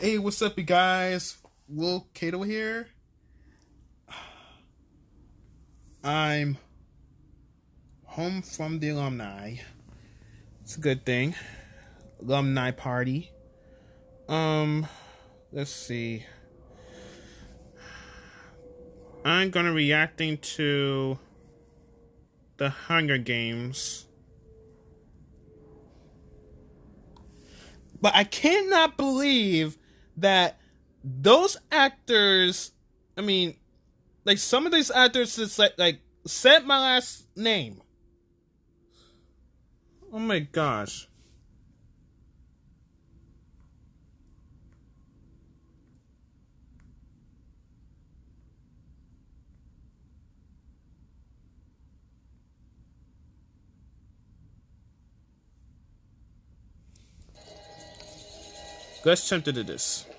Hey, what's up, you guys? Will Cato here. I'm home from the alumni. It's a good thing. Alumni party. Um, let's see. I'm gonna reacting to the Hunger Games. But I cannot believe that those actors, I mean, like some of these actors just like like said my last name. Oh my gosh. Let's attempt to do this.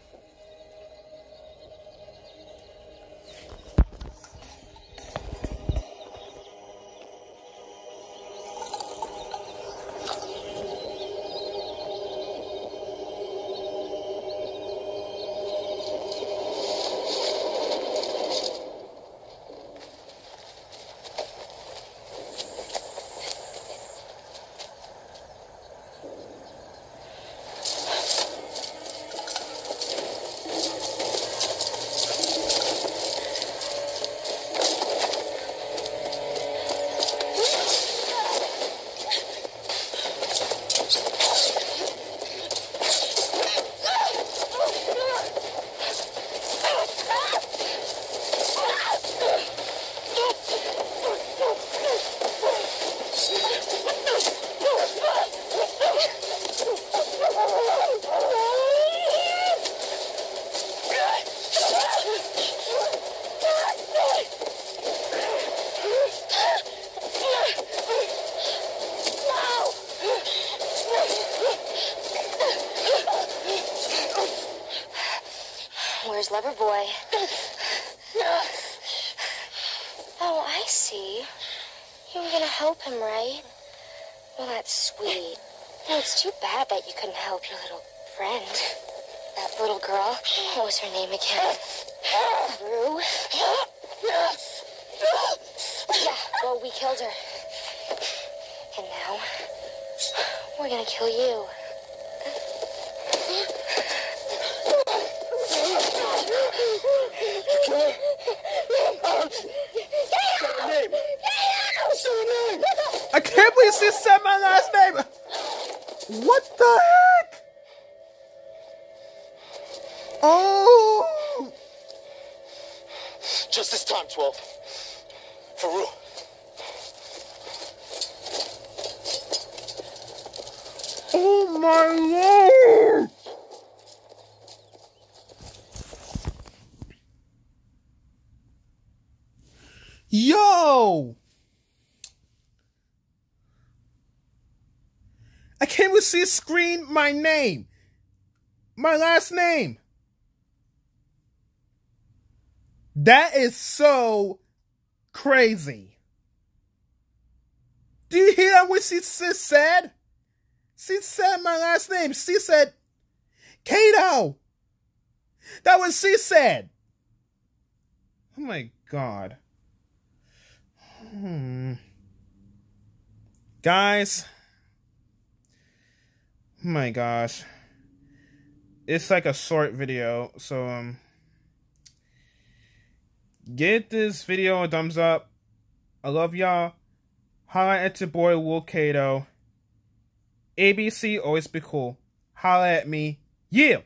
Where's Loverboy? Oh, I see. You were gonna help him, right? Well, that's sweet. No, it's too bad that you couldn't help your little friend. That little girl. What was her name again? Rue? Yeah, well, we killed her. And now, we're gonna kill you. I believe she said my last name. What the heck? Oh. Just this time, 12. For real. Oh my lord. Yo! I can't even see screen my name. My last name. That is so crazy. Do you hear what she said? She said my last name. She said Cato. That was she said. Oh my god. Hmm. Guys. My gosh. It's like a short video, so um get this video a thumbs up. I love y'all. Holla at your boy Will Cato. ABC always be cool. Holla at me. Yeah.